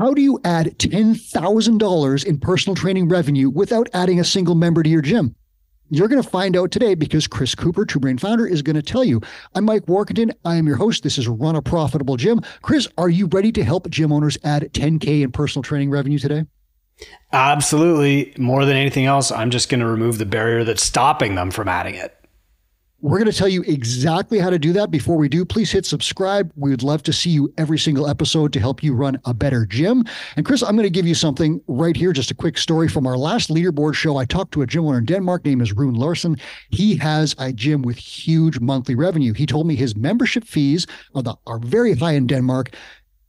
How do you add $10,000 in personal training revenue without adding a single member to your gym? You're going to find out today because Chris Cooper, Two Brain founder, is going to tell you. I'm Mike Warkentin. I am your host. This is Run a Profitable Gym. Chris, are you ready to help gym owners add 10K in personal training revenue today? Absolutely. More than anything else, I'm just going to remove the barrier that's stopping them from adding it. We're going to tell you exactly how to do that. Before we do, please hit subscribe. We would love to see you every single episode to help you run a better gym. And Chris, I'm going to give you something right here, just a quick story from our last leaderboard show. I talked to a gym owner in Denmark named is Rune Larson. He has a gym with huge monthly revenue. He told me his membership fees are, the, are very high in Denmark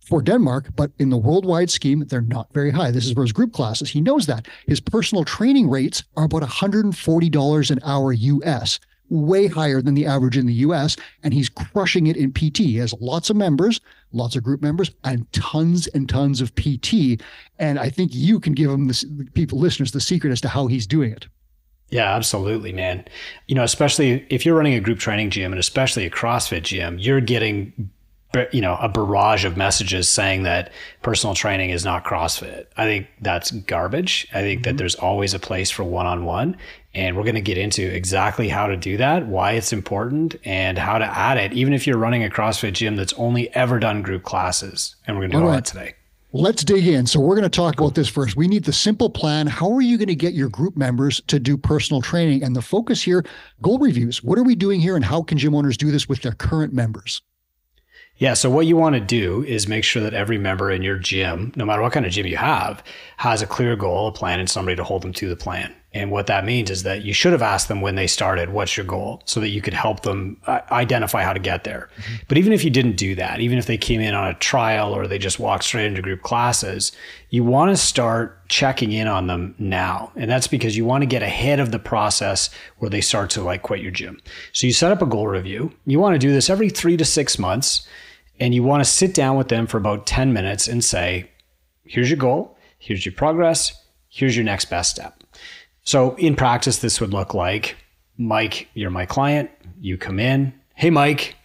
for Denmark, but in the worldwide scheme, they're not very high. This is for his group classes. He knows that. His personal training rates are about $140 an hour US way higher than the average in the US, and he's crushing it in PT. He has lots of members, lots of group members, and tons and tons of PT. And I think you can give him the people, listeners, the secret as to how he's doing it. Yeah, absolutely, man. You know, especially if you're running a group training gym and especially a CrossFit gym, you're getting you know a barrage of messages saying that personal training is not CrossFit. I think that's garbage. I think mm-hmm. that there's always a place for one-on-one and we're going to get into exactly how to do that, why it's important, and how to add it, even if you're running a CrossFit gym that's only ever done group classes. And we're going to do all, all right. that today. Let's dig in. So, we're going to talk about this first. We need the simple plan. How are you going to get your group members to do personal training? And the focus here goal reviews. What are we doing here, and how can gym owners do this with their current members? Yeah. So what you want to do is make sure that every member in your gym, no matter what kind of gym you have, has a clear goal, a plan, and somebody to hold them to the plan. And what that means is that you should have asked them when they started, what's your goal? So that you could help them uh, identify how to get there. Mm-hmm. But even if you didn't do that, even if they came in on a trial or they just walked straight into group classes, you want to start checking in on them now. And that's because you want to get ahead of the process where they start to like quit your gym. So you set up a goal review. You want to do this every three to six months and you want to sit down with them for about 10 minutes and say, here's your goal, here's your progress, here's your next best step. So in practice, this would look like Mike, you're my client, you come in, hey, Mike,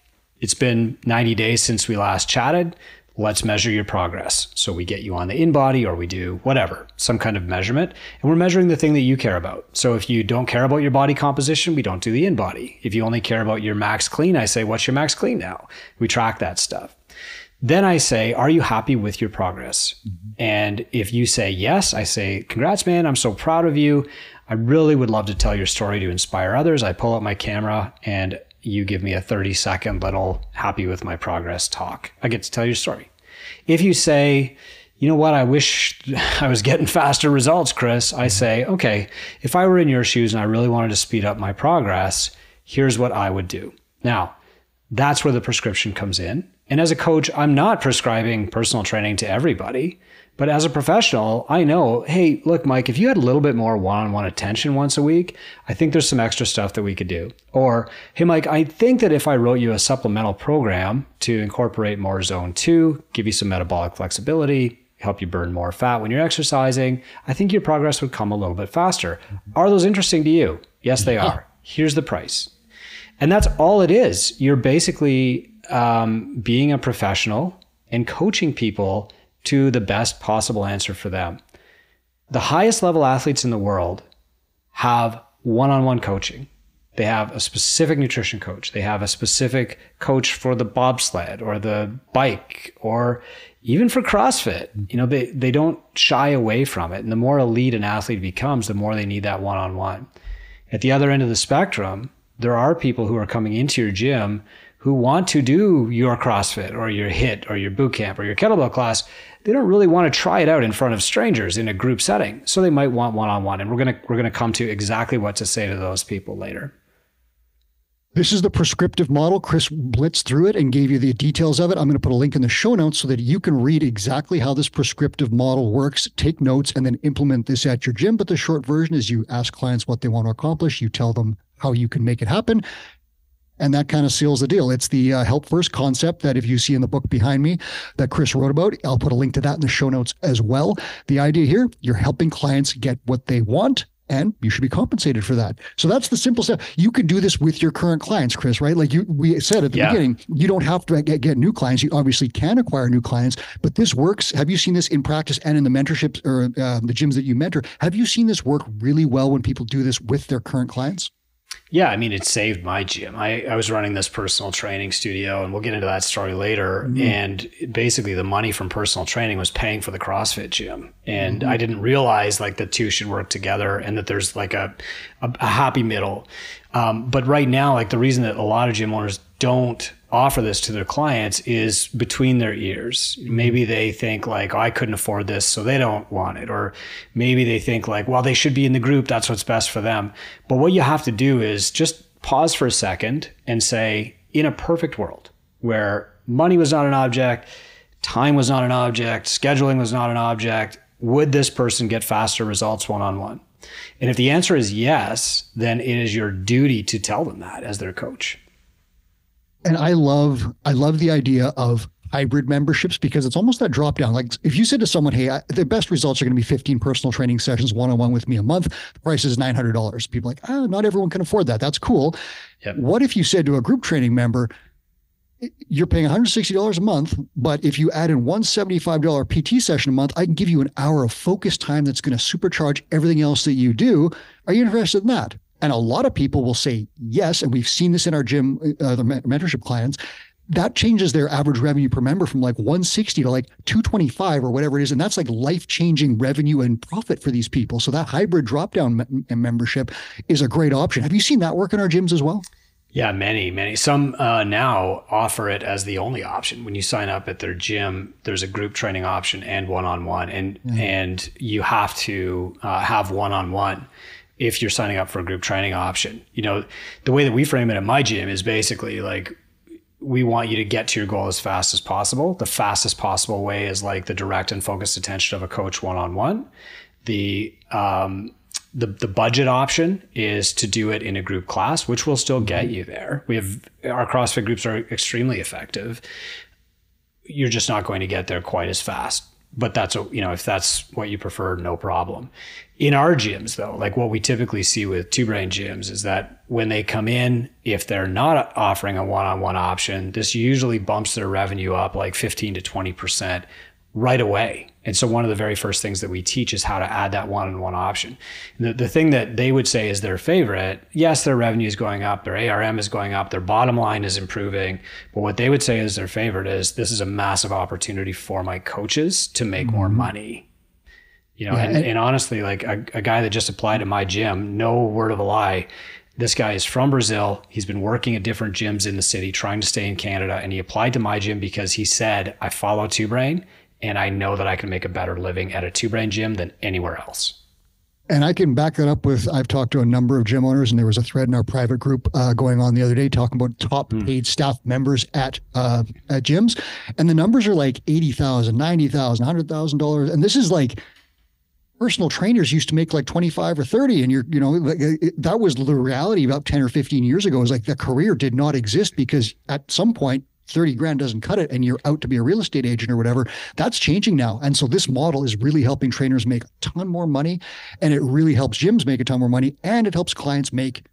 it's been 90 days since we last chatted let's measure your progress. So we get you on the in body or we do whatever, some kind of measurement, and we're measuring the thing that you care about. So if you don't care about your body composition, we don't do the in body. If you only care about your max clean, I say, what's your max clean now? We track that stuff. Then I say, are you happy with your progress? Mm-hmm. And if you say yes, I say, congrats, man. I'm so proud of you. I really would love to tell your story to inspire others. I pull up my camera and you give me a 30 second little happy with my progress talk. I get to tell your story. If you say, you know what, I wish I was getting faster results, Chris, I say, okay, if I were in your shoes and I really wanted to speed up my progress, here's what I would do. Now, that's where the prescription comes in. And as a coach, I'm not prescribing personal training to everybody. But as a professional, I know, hey, look, Mike, if you had a little bit more one on one attention once a week, I think there's some extra stuff that we could do. Or, hey, Mike, I think that if I wrote you a supplemental program to incorporate more zone two, give you some metabolic flexibility, help you burn more fat when you're exercising, I think your progress would come a little bit faster. Are those interesting to you? Yes, they are. Here's the price. And that's all it is. You're basically um, being a professional and coaching people to the best possible answer for them. The highest level athletes in the world have one on one coaching. They have a specific nutrition coach. They have a specific coach for the bobsled or the bike or even for CrossFit. You know, they, they don't shy away from it. And the more elite an athlete becomes, the more they need that one on one. At the other end of the spectrum, there are people who are coming into your gym who want to do your CrossFit or your HIT or your boot camp or your kettlebell class they don't really want to try it out in front of strangers in a group setting. So they might want one-on-one. And we're to we're to come to exactly what to say to those people later. This is the prescriptive model. Chris blitzed through it and gave you the details of it. I'm going to put a link in the show notes so that you can read exactly how this prescriptive model works, take notes, and then implement this at your gym. But the short version is you ask clients what they want to accomplish, you tell them how you can make it happen, and that kind of seals the deal. It's the uh, help first concept that if you see in the book behind me that Chris wrote about, I'll put a link to that in the show notes as well. The idea here, you're helping clients get what they want and you should be compensated for that. So that's the simple stuff. You can do this with your current clients, Chris, right? Like you, we said at the yeah. beginning, you don't have to get, get, new clients. You obviously can acquire new clients, but this works. Have you seen this in practice and in the mentorships or uh, the gyms that you mentor? Have you seen this work really well when people do this with their current clients? Yeah, I mean, it saved my gym. I, I was running this personal training studio, and we'll get into that story later. Mm-hmm. And basically, the money from personal training was paying for the CrossFit gym. And mm-hmm. I didn't realize like the two should work together and that there's like a, a, a happy middle. Um, but right now, like the reason that a lot of gym owners don't offer this to their clients is between their ears. Maybe they think like, oh, I couldn't afford this, so they don't want it. Or maybe they think like, well, they should be in the group. That's what's best for them. But what you have to do is just pause for a second and say, in a perfect world where money was not an object, time was not an object, scheduling was not an object, would this person get faster results one on one? And if the answer is yes, then it is your duty to tell them that as their coach and I love I love the idea of hybrid memberships because it's almost that drop down. Like if you said to someone, "Hey, I, the best results are going to be 15 personal training sessions one on one with me a month. The price is $900." People like, "Oh, not everyone can afford that. That's cool." Yep. What if you said to a group training member, you're paying $160 a month, but if you add in one $75 PT session a month, I can give you an hour of focus time that's going to supercharge everything else that you do. Are you interested in that? And a lot of people will say yes. And we've seen this in our gym, uh, the mentorship clients. That changes their average revenue per member from like 160 to like 225 or whatever it is. And that's like life changing revenue and profit for these people. So that hybrid drop down me- membership is a great option. Have you seen that work in our gyms as well? Yeah, many, many. Some uh, now offer it as the only option. When you sign up at their gym, there's a group training option and one-on-one, and mm-hmm. and you have to uh, have one-on-one if you're signing up for a group training option. You know, the way that we frame it at my gym is basically like we want you to get to your goal as fast as possible. The fastest possible way is like the direct and focused attention of a coach one on one. The um, the the budget option is to do it in a group class, which will still get you there. We have our CrossFit groups are extremely effective. You're just not going to get there quite as fast but that's you know if that's what you prefer no problem in our gyms though like what we typically see with two brain gyms is that when they come in if they're not offering a one-on-one option this usually bumps their revenue up like 15 to 20% right away. And so one of the very first things that we teach is how to add that one-on-one option. The, the thing that they would say is their favorite, yes, their revenue is going up, their ARM is going up, their bottom line is improving. But what they would say is their favorite is this is a massive opportunity for my coaches to make mm-hmm. more money. You know, yeah, and, and, and, honestly, like a, a guy that just applied to my gym, no word of a lie, this guy is from Brazil. He's been working at different gyms in the city, trying to stay in Canada. And he applied to my gym because he said, I follow Two Brain and I know that I can make a better living at a two brain gym than anywhere else. And I can back that up with I've talked to a number of gym owners, and there was a thread in our private group uh, going on the other day talking about top mm. paid staff members at uh, at gyms, and the numbers are like eighty thousand, ninety thousand, hundred thousand dollars, and this is like personal trainers used to make like 25 or 30 and you're you know that was the reality about 10 or 15 years ago is like the career did not exist because at some point 30 grand doesn't cut it and you're out to be a real estate agent or whatever that's changing now. And so this model is really helping trainers make a ton more money and it really helps gyms make a ton more money and it helps clients make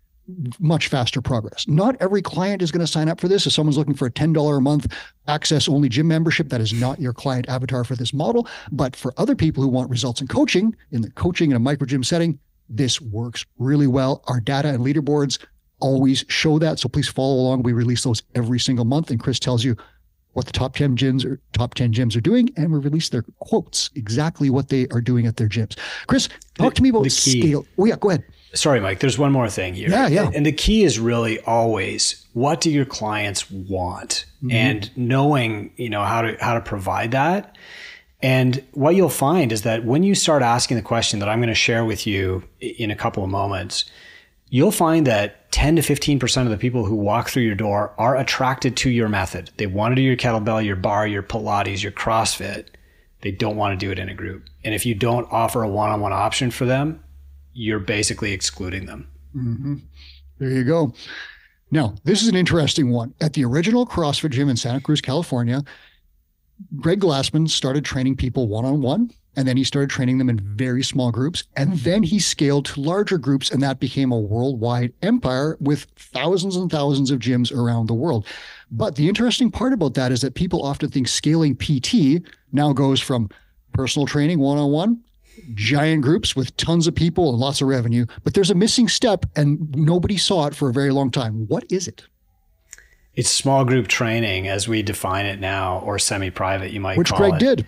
much faster progress. Not every client is going to sign up for this. If someone's looking for a $10 a month access only gym membership that is not your client avatar for this model. But for other people who want results in coaching in the coaching in a micro gym setting this works really well. Our data and leaderboards always show that. So please follow along. We release those every single month. And Chris tells you what the top 10 gyms or top 10 gyms are doing. And we release their quotes, exactly what they are doing at their gyms. Chris, talk the, to me about scale. Oh, yeah, go ahead. Sorry, Mike. There's one more thing here. Yeah, yeah. And the key is really always what do your clients want, mm-hmm. and knowing you know how to how to provide that. And what you'll find is that when you start asking the question that I'm going to share with you in a couple of moments, you'll find that 10 to 15% of the people who walk through your door are attracted to your method. They want to do your kettlebell, your bar, your Pilates, your CrossFit. They don't want to do it in a group. And if you don't offer a one on one option for them, you're basically excluding them. Mm-hmm. There you go. Now, this is an interesting one. At the original CrossFit gym in Santa Cruz, California, Greg Glassman started training people one on one And then he started training them in very small groups. And mm-hmm. then he scaled to larger groups, and that became a worldwide empire with thousands and thousands of gyms around the world. But the interesting part about that is that people often think scaling PT now goes from personal training one on one, giant groups with tons of people and lots of revenue. But there's a missing step, and nobody saw it for a very long time. What is it? It's small group training as we define it now, or semi private, you might Which call Greg it. did.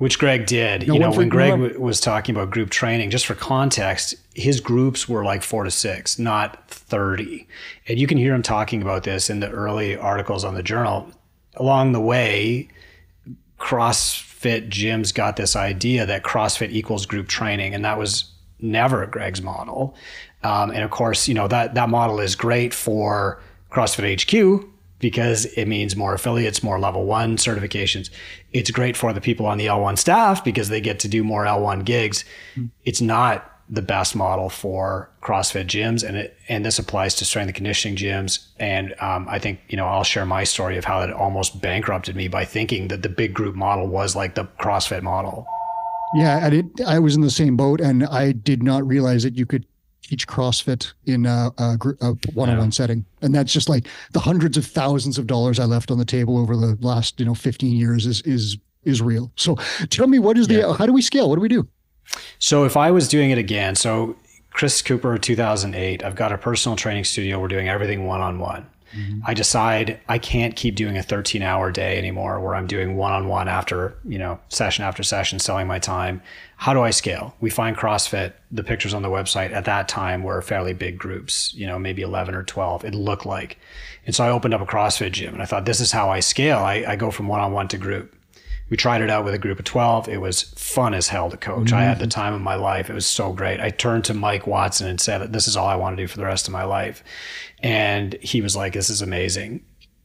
Which Greg did. No you know, when Greg was talking about group training, just for context, his groups were like four to six, not 30. And you can hear him talking about this in the early articles on the journal. Along the way, CrossFit gyms got this idea that CrossFit equals group training, and that was never Greg's model. Um, and of course, you know that that model is great for CrossFit HQ because it means more affiliates, more level one certifications. It's great for the people on the L1 staff because they get to do more L1 gigs. It's not the best model for CrossFit gyms, and it and this applies to strength and conditioning gyms. And um, I think you know I'll share my story of how it almost bankrupted me by thinking that the big group model was like the CrossFit model. Yeah, and it, I was in the same boat, and I did not realize that you could teach CrossFit in a, a, gr- a one-on-one setting, and that's just like the hundreds of thousands of dollars I left on the table over the last you know 15 years is is is real. So tell me, what is the how do we scale? What do we do? So if I was doing it again, so Chris Cooper, 2008, I've got a personal training studio. We're doing everything one on one one. I decide I can't keep doing a 13 hour day anymore where I'm doing one on one after, you know, session after session, selling my time. How do I scale? We find CrossFit, the pictures on the website at that time were fairly big groups, you know, maybe 11 or 12, it looked like. And so I opened up a CrossFit gym and I thought, this is how I scale. I, I go from one on one to group. We tried it out with a group of 12. It was fun as hell to coach. I had the mm-hmm. time of my life. It was so great. I turned to Mike Watson and said, This is all I want to do for the rest of my life. And he was like, This is amazing.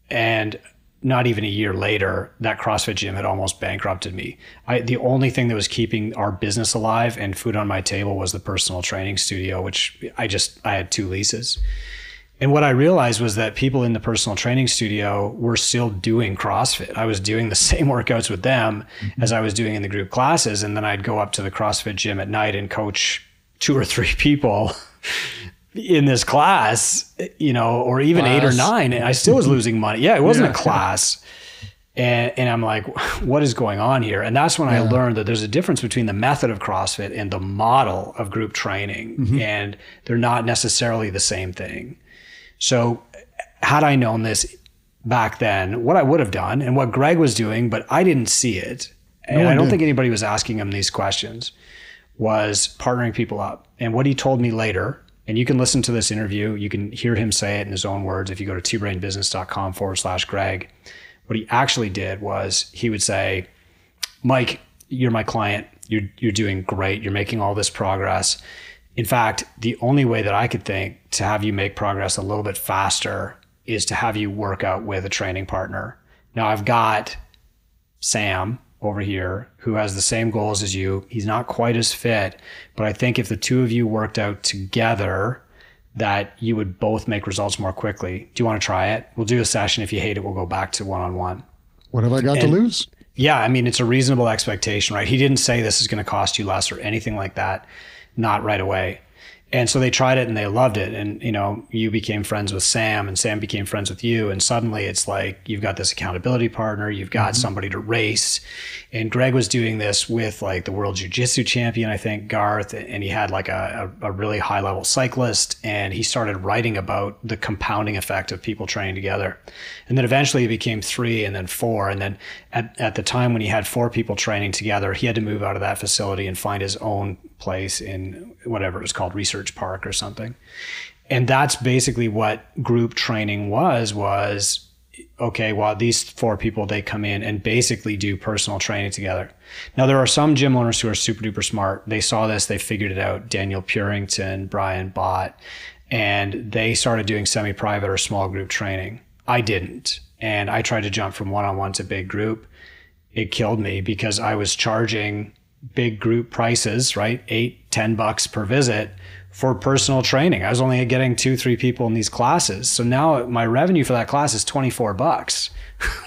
And not even a year later, that CrossFit gym had almost bankrupted me. I, the only thing that was keeping our business alive and food on my table was the personal training studio, which I just, I had two leases. And what I realized was that people in the personal training studio were still doing CrossFit. I was doing the same workouts with them mm-hmm. as I was doing in the group classes. And then I'd go up to the CrossFit gym at night and coach two or three people in this class, you know, or even eight or nine. And I still was losing money. Yeah, it wasn't a class. And, and I'm like, what is going on here? And that's when I learned that there's a difference between the method of CrossFit and the model of group training. Mm-hmm. And they're not necessarily the same thing. So, had I known this back then, what I would have done and what Greg was doing, but I didn't see it, and I don't did. think anybody was asking him these questions, was partnering people up. And what he told me later, and you can listen to this interview, you can hear him say it in his own words if you go to twobrainbusiness.com forward slash Greg. What he actually did was he would say, Mike, you're my client. You're you're doing great. You're making all this progress. In fact, the only way that I could think to have you make progress a little bit faster is to have you work out with a training partner. Now I've got Sam over here who has the same goals as you. He's not quite as fit, but I think if the two of you worked out together, that you would both make results more quickly. Do you want to try it? We'll do a session. If you hate it, we'll go back to one on one. What have I got to lose? Yeah, I mean, it's a reasonable expectation, right? He didn't say this is going to cost you less or anything like that, not right away. And so they tried it and they loved it. And, you know, you became friends with Sam and Sam became friends with you. And suddenly it's like you've got this accountability partner, you've got mm-hmm. somebody to race. And Greg was doing this with like the world jiu jitsu champion, I think, Garth. And he had like a, a, a really high level cyclist. And he started writing about the compounding effect of people training together. And then eventually it became three and then four. And then at, at the time when he had four people training together, he had to move out of that facility and find his own place in whatever it was called, Research Park or something. And that's basically what group training was, was okay, well, these four people, they come in and basically do personal training together. Now, there are some gym owners who are super duper smart. They saw this, they figured it out. Daniel Purington, Brian Bott, and they started doing semi private or small group training. I didn't. And I tried to jump from one on one to big group. It killed me because I was charging big group prices, right? Eight, ten bucks per visit for personal training. I was only getting two, three people in these classes. So now my revenue for that class is 24 bucks.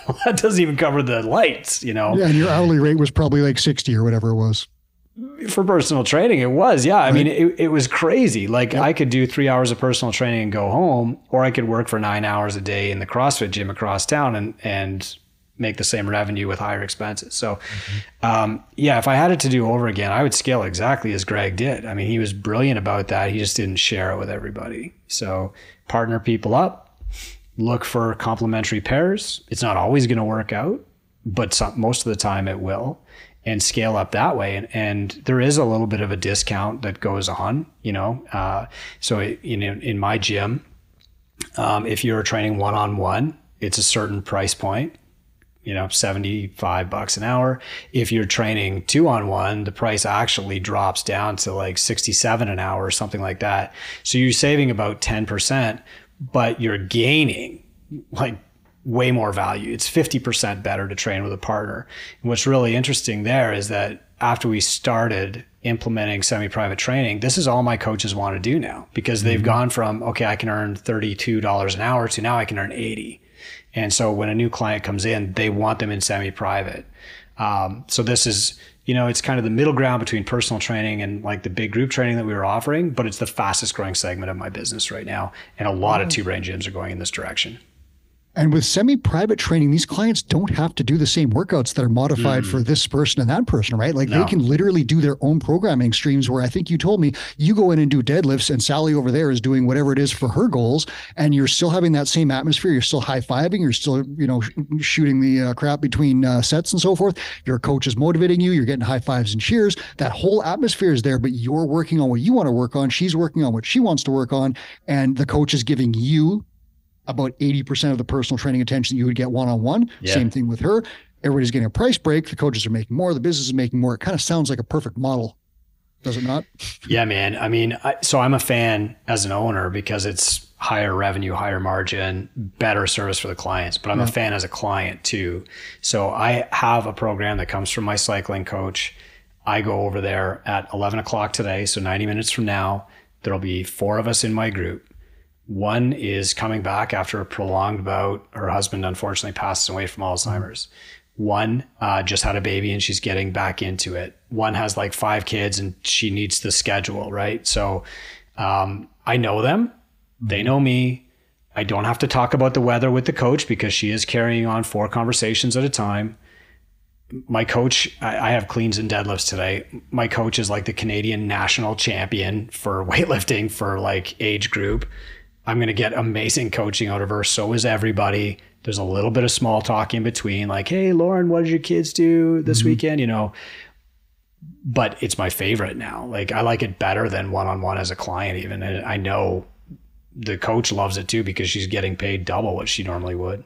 well, that doesn't even cover the lights, you know? Yeah, and your hourly rate was probably like 60 or whatever it was. for personal training, it was. Yeah. I right. mean, it, it was crazy. Like yep. I could do three hours of personal training and go home, or I could work for nine hours a day in the CrossFit gym across town and, and make the same revenue with higher expenses. So, mm-hmm. um, yeah, if I had it to do over again, I would scale exactly as Greg did. I mean, he was brilliant about that. He just didn't share it with everybody. So, partner people up, look for complementary pairs. It's not always going to work out, but some, most of the time it will and scale up that way. And, and there is a little bit of a discount that goes on, you know. Uh, so in, in my gym, um, if you're training one on one, it's a certain price point, you know, 75 bucks an hour. If you're training two on one, the price actually drops down to like 67 an hour or something like that. So you're saving about 10%, but you're gaining like way more value. It's 50% better to train with a partner. And what's really interesting there is that after we started implementing semi-private training, this is all my coaches want to do now because they've mm-hmm. gone from, okay, I can earn $32 an hour to now I can earn 80. And so when a new client comes in, they want them in semi-private. Um, so this is, you know, it's kind of the middle ground between personal training and like the big group training that we were offering, but it's the fastest growing segment of my business right now. And a lot of two brain gyms are going in this direction. And with semi private training, these clients don't have to do the same workouts that are modified mm. for this person and that person, right? Like no. they can literally do their own programming streams where I think you told me you go in and do deadlifts and Sally over there is doing whatever it is for her goals. And you're still having that same atmosphere. You're still high fiving. You're still, you know, shooting the uh, crap between uh, sets and so forth. Your coach is motivating you. You're getting high fives and cheers. That whole atmosphere is there, but you're working on what you want to work on. She's working on what she wants to work on. And the coach is giving you about 80% of the personal training attention that you would get one on one. Same thing with her. Everybody's getting a price break. The coaches are making more. The business is making more. It kind of sounds like a perfect model, does it not? Yeah, man. I mean, I, so I'm a fan as an owner because it's higher revenue, higher margin, better service for the clients. But I'm yeah. a fan as a client too. So I have a program that comes from my cycling coach. I go over there at 11 o'clock today. So 90 minutes from now, there'll be four of us in my group one is coming back after a prolonged bout. Her husband unfortunately passed away from Alzheimer's. One uh, just had a baby and she's getting back into it. One has like five kids and she needs the schedule, right? So um, I know them. They know me. I don't have to talk about the weather with the coach because she is carrying on four conversations at a time. My coach, I, I have cleans and deadlifts today. My coach is like the Canadian national champion for weightlifting for like age group I'm going to get amazing coaching out of her. So is everybody. There's a little bit of small talk in between, like, hey, Lauren, what did your kids do this mm-hmm. weekend? You know, but it's my favorite now. Like, I like it better than one on one as a client, even. And I know the coach loves it too because she's getting paid double what she normally would.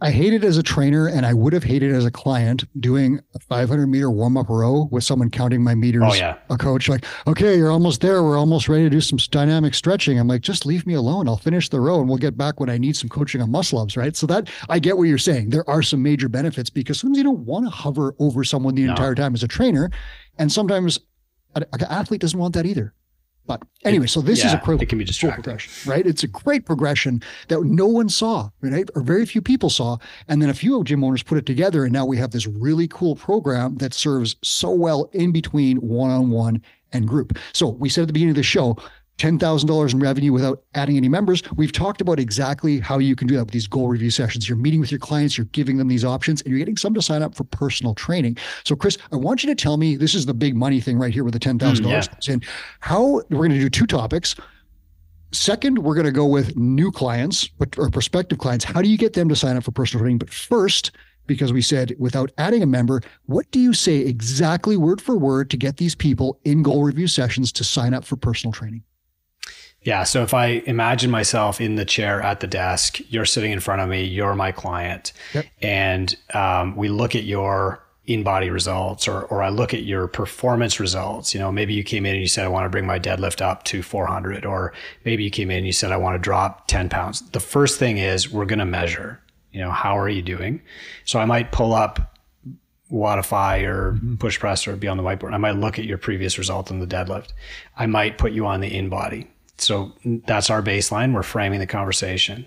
I hate it as a trainer, and I would have hated as a client doing a 500 meter warm up row with someone counting my meters. Oh, yeah. A coach like, okay, you're almost there. We're almost ready to do some dynamic stretching. I'm like, just leave me alone. I'll finish the row and we'll get back when I need some coaching on muscle ups, right? So that I get what you're saying. There are some major benefits because sometimes you don't want to hover over someone the no. entire time as a trainer. And sometimes an athlete doesn't want that either. But anyway, so this yeah, is a it can be distracting. progression, right? It's a great progression that no one saw, right? Or very few people saw. And then a few gym owners put it together. And now we have this really cool program that serves so well in between one on one and group. So we said at the beginning of the show, $10,000 in revenue without adding any members. We've talked about exactly how you can do that with these goal review sessions. You're meeting with your clients, you're giving them these options, and you're getting some to sign up for personal training. So, Chris, I want you to tell me this is the big money thing right here with the $10,000 mm, yeah. comes in. How we're going to do two topics. Second, we're going to go with new clients or prospective clients. How do you get them to sign up for personal training? But first, because we said without adding a member, what do you say exactly word for word to get these people in goal review sessions to sign up for personal training? Yeah. So if I imagine myself in the chair at the desk, you're sitting in front of me, you're my client, yep. and um, we look at your in-body results or, or I look at your performance results. You know, maybe you came in and you said, I want to bring my deadlift up to 400, or maybe you came in and you said, I want to drop 10 pounds. The first thing is we're going to measure, you know, how are you doing? So I might pull up Wodify or mm-hmm. PushPress or be on the whiteboard. I might look at your previous result in the deadlift. I might put you on the in-body so that's our baseline. We're framing the conversation.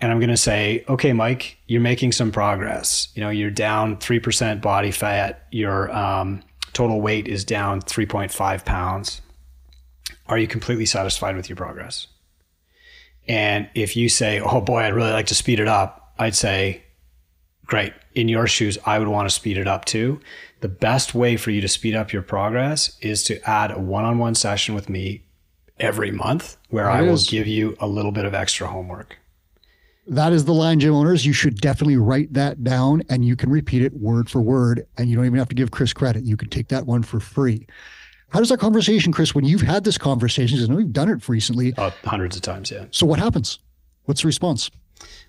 And I'm going to say, okay, Mike, you're making some progress. You know, you're down 3% body fat. You're, um, total weight is down 3.5 pounds. Are you completely satisfied with your progress? And if you say, oh boy, I'd really like to speed it up, I'd say, great. In your shoes, I would want to speed it up too. The best way for you to speed up your progress is to add a one on one session with me every month where I will give you a little bit of extra homework. That is the line, gym owners. You should definitely write that down and you can repeat it word for word. And you don't even have to give Chris credit. You can take that one for free. How does that conversation, Chris, when you've had this conversation, because I know you've done it recently? Uh, hundreds of times, yeah. So what happens? What's the response?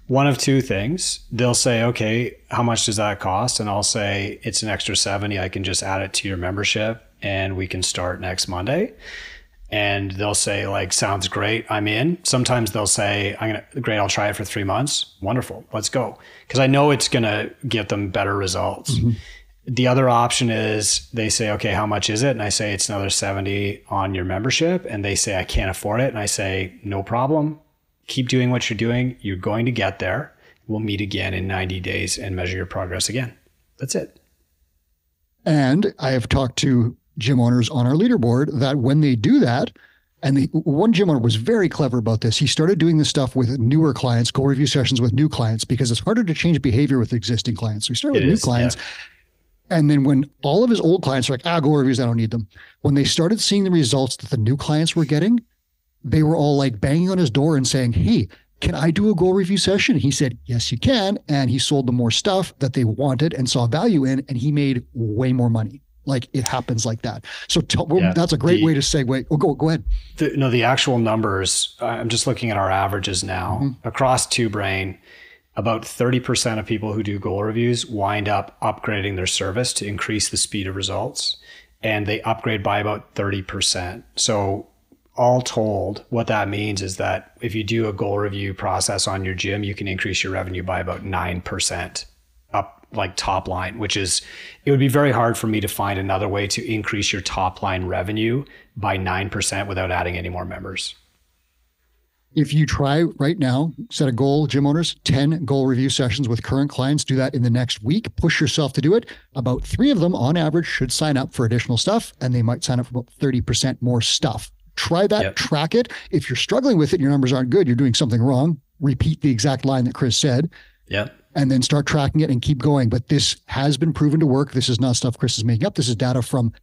One of two things. They'll say, okay, how much does that cost? And I'll say, it's an extra 70. I can just add it to your membership and we can start next Monday and they'll say like sounds great. I'm in. Sometimes they'll say i'm gonna great i'll try it for three months. Wonderful. Let's go. Because i know it's gonna get them better results. Mm-hmm. the other option is they say okay how much is it? And i say it's another 70 on your membership. And they say i can't afford it. And i say no problem. Keep doing what you're doing. You're going to get there. We'll meet again in 90 days and measure your progress again. That's it. And i have talked to gym owners on our leaderboard that when they do that, and the one gym owner was very clever about this. He started doing this stuff with newer clients, goal review sessions with new clients, because it's harder to change behavior with existing clients. So he started it with is, new clients. Yeah. And then when all of his old clients are like, ah, goal reviews, I don't need them. When they started seeing the results that the new clients were getting, they were all like banging on his door and saying, Hey, can I do a goal review session? He said, Yes, you can. And he sold them more stuff that they wanted and saw value in, and he made way more money like it happens like that. So t- yeah, that's a great the, way to segue. Oh, go go ahead. The, no, the actual numbers. I'm just looking at our averages now mm-hmm. across Two Brain. About 30% of people who do goal reviews wind up upgrading their service to increase the speed of results, and they upgrade by about 30%. So all told, what that means is that if you do a goal review process on your gym, you can increase your revenue by about 9% up like top line, which is it would be very hard for me to find another way to increase your top line revenue by 9% without adding any more members. If you try right now, set a goal, gym owners, 10 goal review sessions with current clients, do that in the next week, push yourself to do it. About three of them on average should sign up for additional stuff, and they might sign up for about 30% more stuff. Try that, yep. track it. If you're struggling with it and your numbers aren't good, you're doing something wrong. Repeat the exact line that Chris said. Yeah and then start tracking it and keep going. But this has been proven to work. This is not stuff Chris is making up. This is data from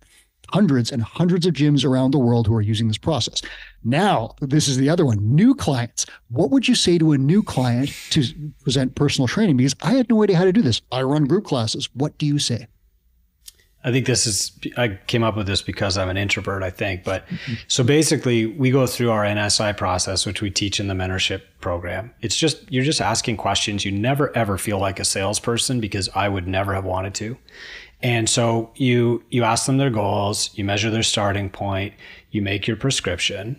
hundreds and hundreds of gyms around the world who are using this process. Now, this is the other one new clients. What would you say to a new client to present personal training? Because I had no idea how to do this. I run group classes. What do you say? I think this is, I came up with this because I'm an introvert, I think. But so basically, we go through our NSI process, which we teach in the mentorship program. It's just, you're just asking questions. You never ever feel like a salesperson because I would never have wanted to. And so you, you ask them their goals, you measure their starting point, you make your prescription.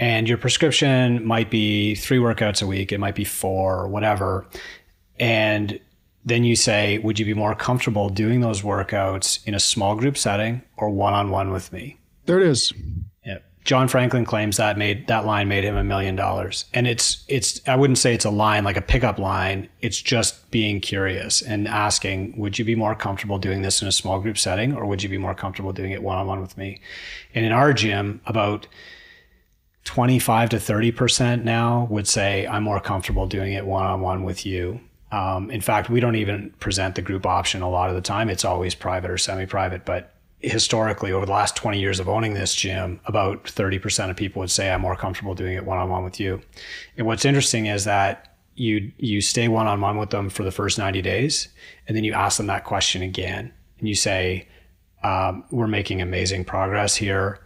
And your prescription might be three workouts a week, it might be four or whatever. And then you say, would you be more comfortable doing those workouts in a small group setting or one on one with me? There it is. Yeah. John Franklin claims that made that line made him a million dollars. And it's it's I wouldn't say it's a line like a pickup line. It's just being curious and asking, would you be more comfortable doing this in a small group setting or would you be more comfortable doing it one on one with me? And in our gym, about 25 to 30% now would say I'm more comfortable doing it one on one with you um, in fact, we don't even present the group option a lot of the time. It's always private or semi private. But historically, over the last 20 years of owning this gym, about 30% of people would say, I'm more comfortable doing it one on one with you. And what's interesting is that you, you stay one on one with them for the first 90 days, and then you ask them that question again. And you say, um, We're making amazing progress here.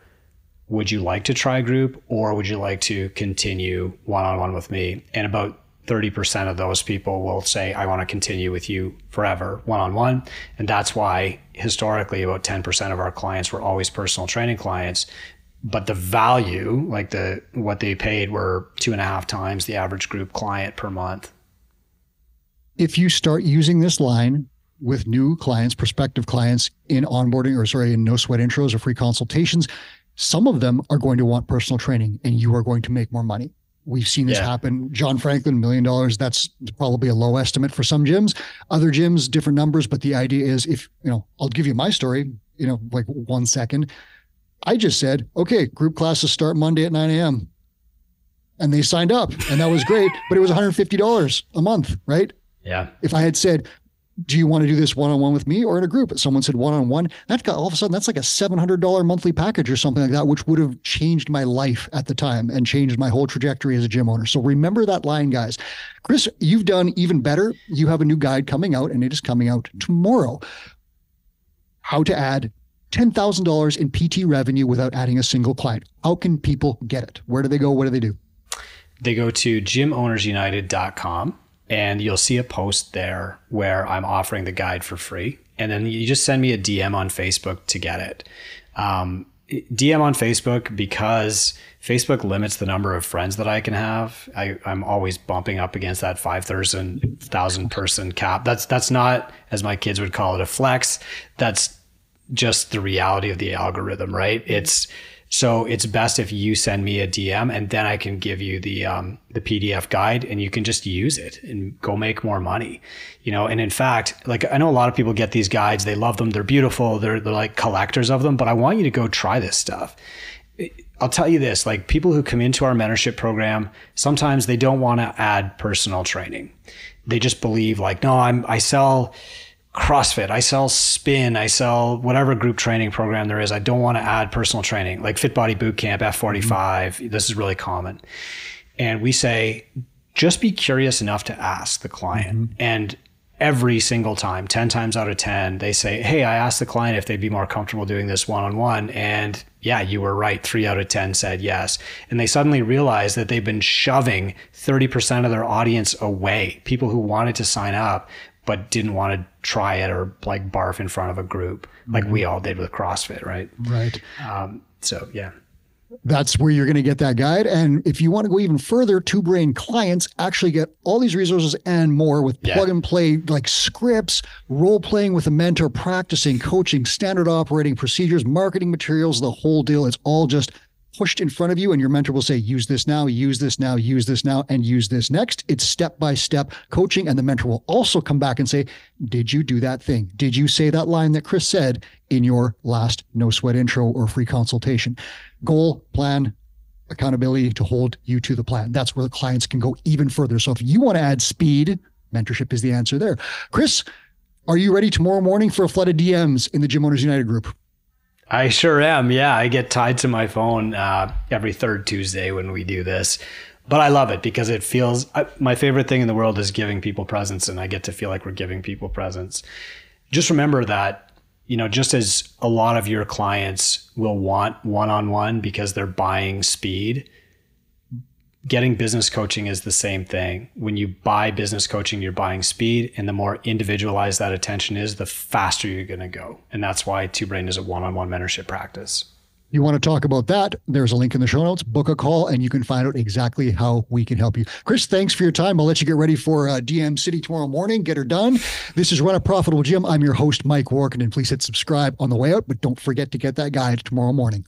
Would you like to try group or would you like to continue one on one with me? And about 30% of those people will say, I want to continue with you forever, one on one. And that's why historically about 10% of our clients were always personal training clients. But the value, like the what they paid were two and a half times the average group client per month. If you start using this line with new clients, prospective clients in onboarding or sorry, in no sweat intros or free consultations, some of them are going to want personal training and you are going to make more money We've seen this yeah. happen. John Franklin, million dollars. That's probably a low estimate for some gyms. Other gyms, different numbers. But the idea is if, you know, I'll give you my story. you know, like one second. I just said, okay, group classes start Monday at 9 a.m. And they signed up and that was great, but it was $150 a month, right? Yeah. If I had said, do you want to do this one on one with me or in a group? Someone said one on one. That got all of a sudden that's like a seven hundred dollar monthly package or something like that, which would have changed my life at the time and changed my whole trajectory as a gym owner. So remember that line, guys. Chris, you've done even better. You have a new guide coming out, and it is coming out tomorrow. How to add $10,000 in PT revenue without adding a single client. How can people get it? Where do they go? What do they do? They go to gymownersunited.com and you'll see a post there where I'm offering the guide for free. And then you just send me a DM on Facebook to get it. Um, DM on Facebook because Facebook limits the number of friends that I can have. I, am always bumping up against that 5,000 person cap. That's that's not, as my kids would call it, a flex. That's just the reality of the algorithm, right? It's so it's best if you send me a DM and then I can give you the um, the PDF guide and you can just use it and go make more money. You know, and in fact, like I know a lot of people get these guides, they love them, they're beautiful, they're they're like collectors of them, but I want you to go try this stuff. I'll tell you this, like people who come into our mentorship program, sometimes they don't want to add personal training. They just believe like, no, I'm I sell CrossFit, I sell spin, I sell whatever group training program there is. I don't want to add personal training like Fit Body Boot Camp, F45. Mm-hmm. This is really common. And we say, just be curious enough to ask the client. Mm-hmm. And every single time, 10 times out of 10, they say, Hey, I asked the client if they'd be more comfortable doing this one on one. And yeah, you were right. Three out of 10 said yes. And they suddenly realize that they've been shoving 30% of their audience away, people who wanted to sign up but didn't want to try it or like barf in front of a group like mm-hmm. we all did with CrossFit, right? Right. Um, so yeah. That's where you're going to get that guide. And if you want to go even further, Two Brain clients actually get all these resources and more with plug yeah. and play like scripts, role playing with a mentor, practicing, coaching, standard operating procedures, marketing materials, the whole deal. It's all just pushed in front of you and your mentor will say use this now use this now use this now and use this next. It's step by step coaching. And the mentor will also come back and say did you do that thing? Did you say that line that chris said in your last no sweat intro or free consultation? Goal plan accountability to hold you to the plan. That's where the clients can go even further. So if you want to add speed mentorship is the answer there. Chris are you ready tomorrow morning for a flood of dms in the gym owners united group I sure am. Yeah, I get tied to my phone uh, every third Tuesday when we do this. But I love it because it feels I, my favorite thing in the world is giving people presents, and I get to feel like we're giving people presents. Just remember that, you know, just as a lot of your clients will want one on one because they're buying speed, getting business coaching is the same thing. When you buy business coaching, you're buying speed, and the more individualized that attention is, the faster you're going to go. And that's why Two Brain is a one on one mentorship practice. You want to talk about that? There's a link in the show notes. Book a call, and you can find out exactly how we can help you. Chris, thanks for your time. I'll let you get ready for uh, DM City tomorrow morning. Get her done. This is Run a Profitable Gym. I'm your host, Mike Warkentin, and please hit subscribe on the way out, but don't forget to get that guide tomorrow morning.